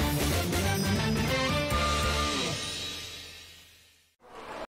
Peace.